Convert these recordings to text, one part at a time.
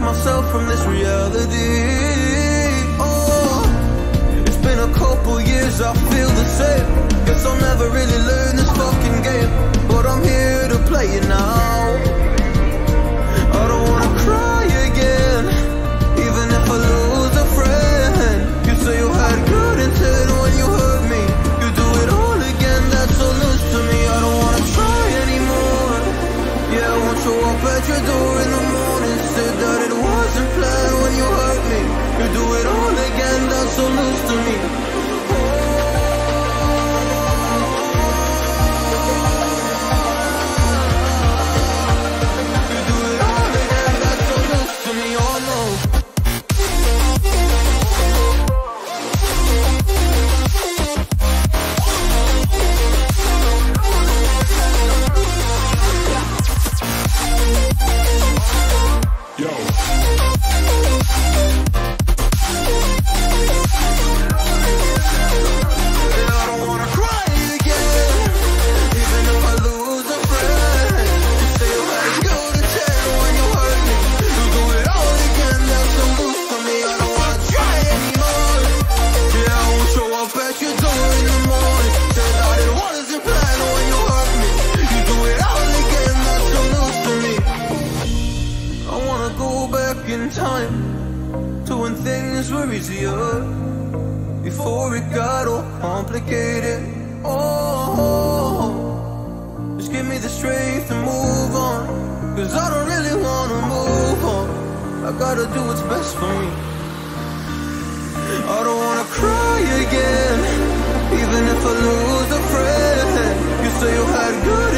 myself from this reality. Oh, it's been a couple years, I feel the same. Guess I'll never really learn this fucking complicated. Oh, oh, oh, just give me the strength to move on. Cause I don't really wanna move on. I gotta do what's best for me. I don't wanna cry again, even if I lose a friend. You say you had good.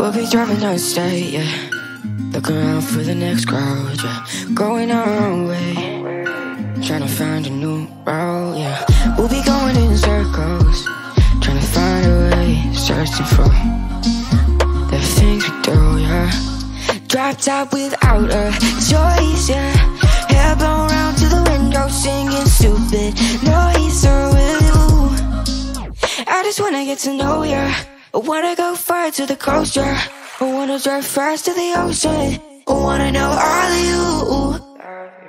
We'll be driving down the state, yeah. Looking around for the next crowd, yeah. Going our own way. Trying to find a new route, yeah. We'll be going in circles. Trying to find a way. Searching for the things we do, yeah. Drop top without a choice, yeah. Hair blown round to the window, singing stupid noise. Or will you? I just wanna get to know ya. I wanna go far to the coast, yeah. I wanna drive fast to the ocean. I wanna know all of you.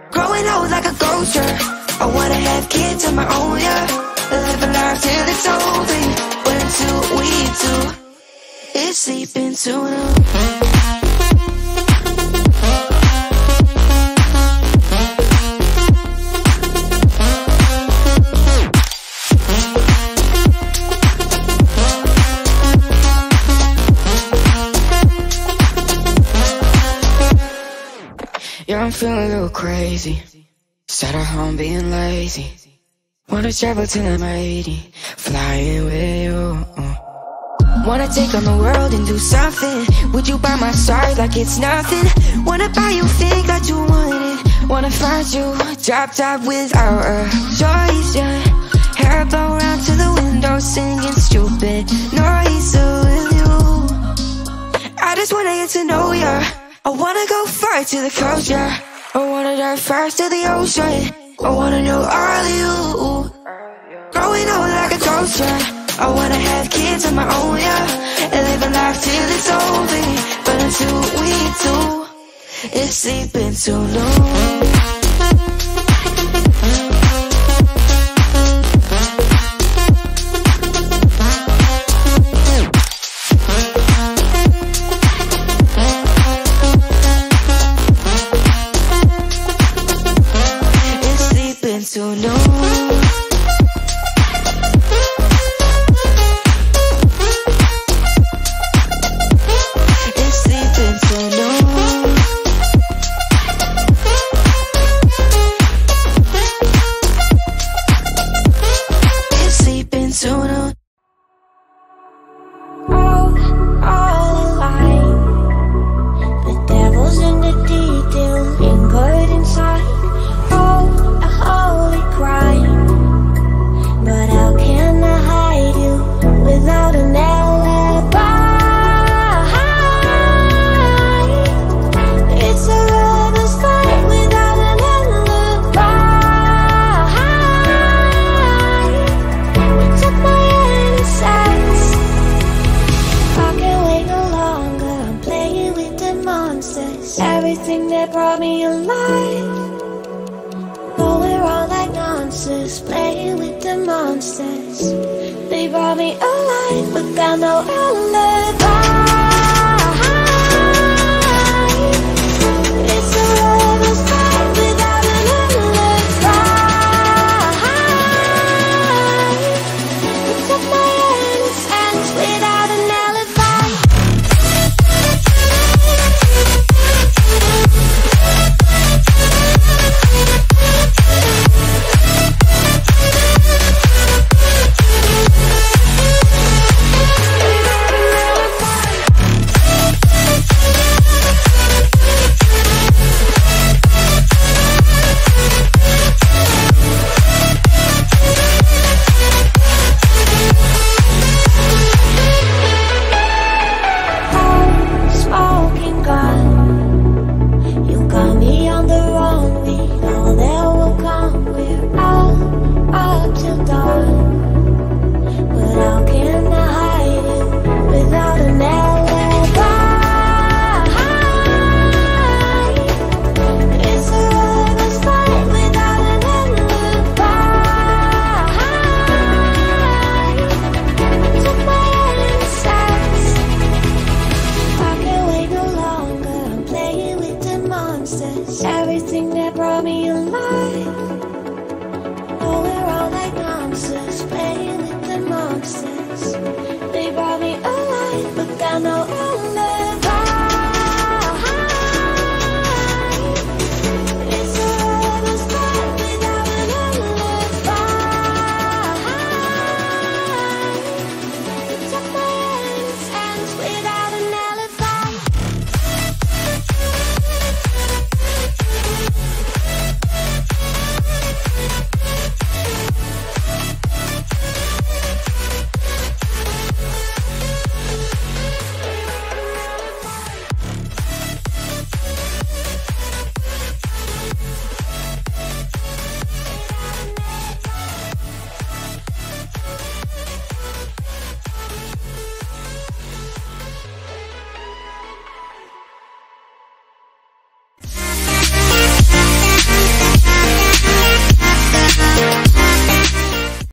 Growing old like a ghost, yeah. I wanna have kids of my own, yeah. Live a life till it's over. But until we do, it's sleeping too long. Crazy. Sat at home being lazy. Wanna travel till I'm 80, flying with you. Wanna take on the world and do something. Would you by my side like it's nothing? Wanna buy you things that you. It? Wanna find you drop top without a choice. Yeah. Hair blow round to the window, singing stupid noise. So will you? I just wanna get to know ya. I wanna go far to the. I wanna dive fast to the ocean. I wanna know all of you. Growing old like a yeah. I wanna have kids of my own, yeah. And live a life till it's over. But until we do, it's sleeping too long.